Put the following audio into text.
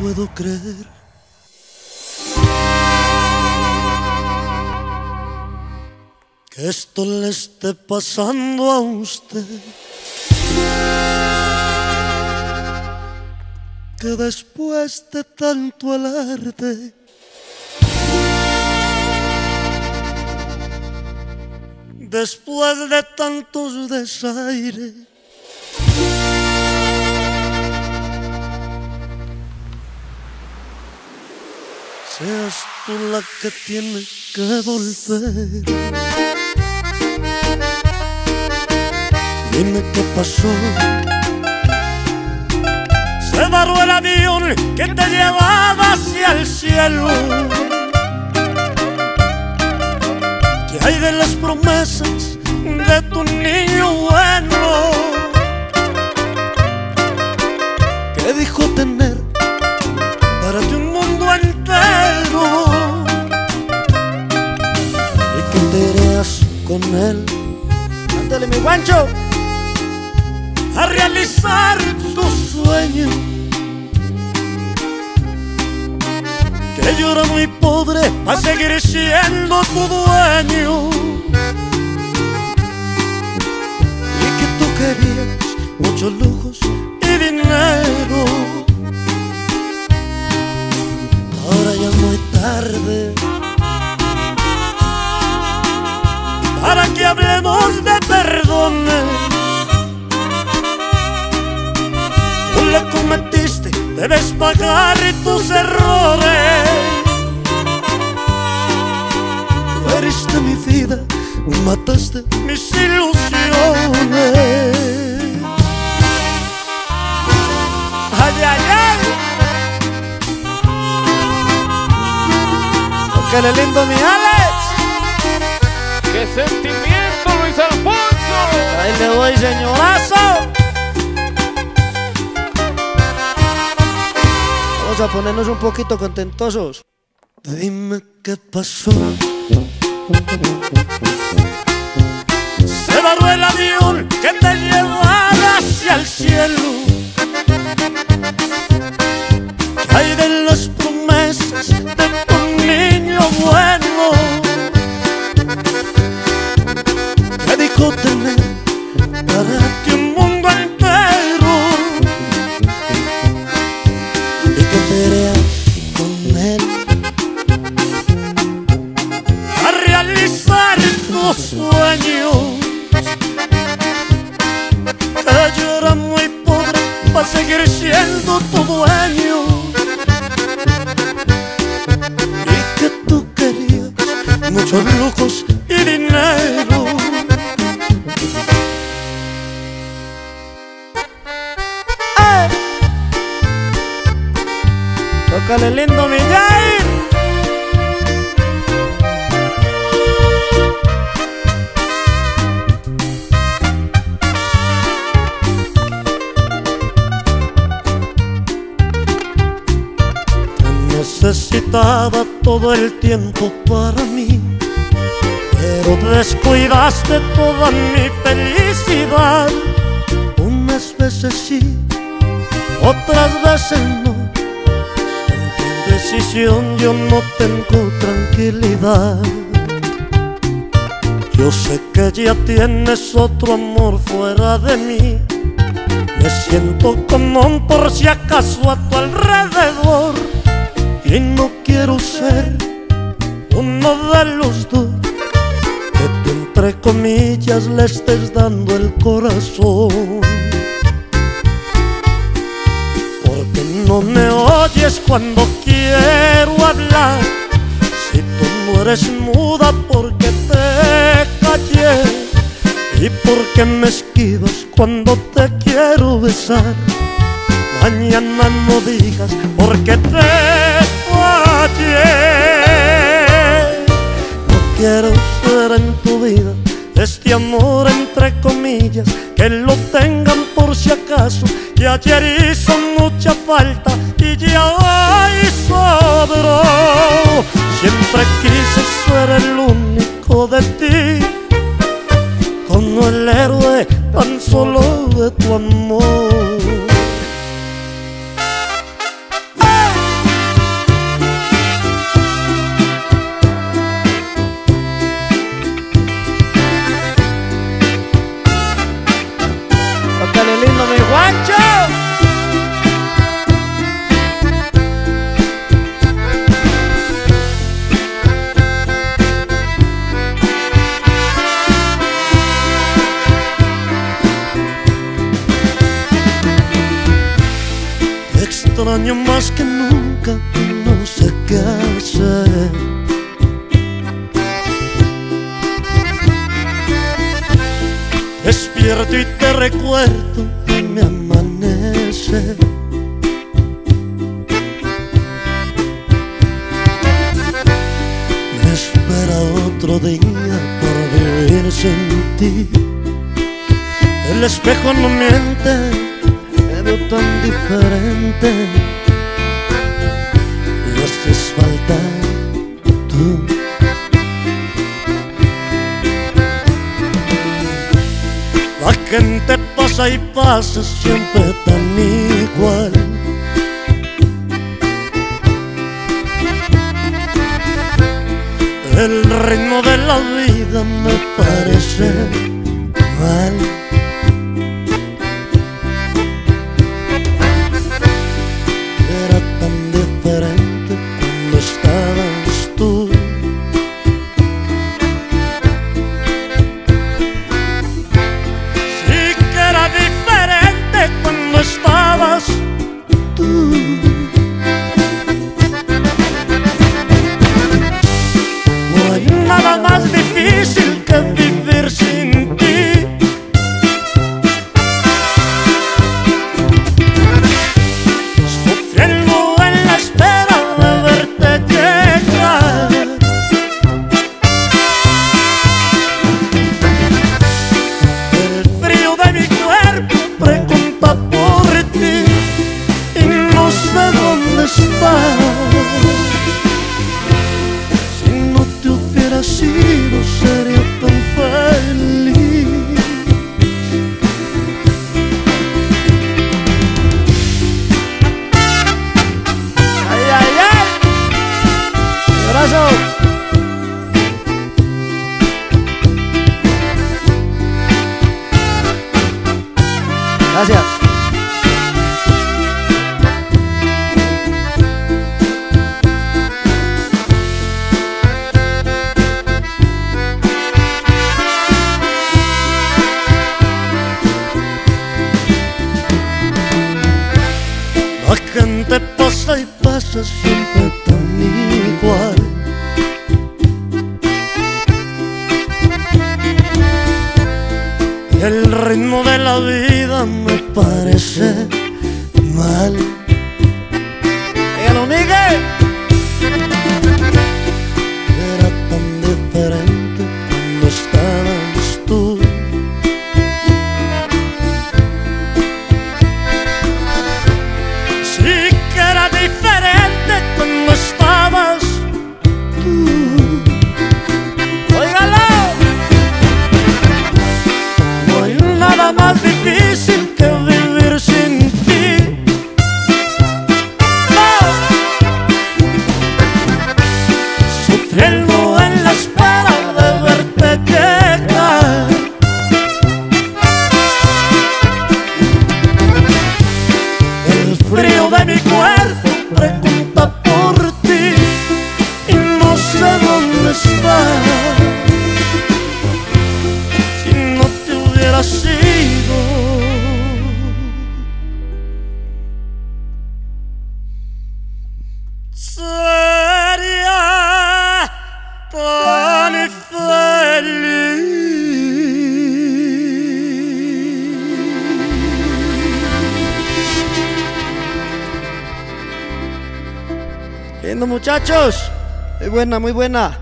Puedo creer que esto le esté pasando a usted. Que después de tanto alarde, después de tantos desaires, seas tú la que tiene que volver. Dime qué pasó. Se varó el avión que te llevaba hacia el cielo. ¿Qué hay de las promesas de tu niño bueno? Él. Ándale, mi guancho a realizar tu sueño. Que yo era muy pobre a seguir siendo tu dueño. Y que tú querías muchos lujos y dinero. Ahora ya es muy tarde. Hablemos de perdones le cometiste, debes pagar tus errores. Tú heriste mi vida, mataste mis ilusiones. Ay, ay, ay. Que le lindo mi Alex. ¡Qué sentimiento! Le voy, señorazo. Vamos a ponernos un poquito contentosos. Dime qué pasó. Se varó el avión que te llevaba hacia el cielo. ¿Qué hay muchos lujos y dinero. ¡Eh! Tócale lindo mi Jair. Necesitaba todo el tiempo para mí, pero descuidaste toda mi felicidad. Unas veces sí, otras veces no decisión yo no tengo tranquilidad. Yo sé que ya tienes otro amor fuera de mí. Me siento como un por si acaso a tu alrededor. Y no quiero ser uno de los dos tú entre comillas le estés dando el corazón. Porque no me oyes cuando quiero hablar. Si tú no eres muda porque te callé. Y porque me esquivas cuando te quiero besar. Mañana no digas porque te fallé. No quiero este amor entre comillas que lo tengan por si acaso que ayer hizo mucha falta y ya hoy sobró siempre quise ser el único de ti extraño más que nunca, no sé qué hacer. Despierto y te recuerdo y me amanece. Me espera otro día por vivir sin ti. El espejo no miente, tan diferente. Y haces falta tú. La gente pasa y pasa siempre tan igual. El ritmo de la vida me parece mal. Si no te hubiera sido tan feliz. Gracias. Pasa siempre tan igual. El ritmo de la vida me parece mal. ¡Dígalo, Miguel! Muchachos. Muy buena, muy buena.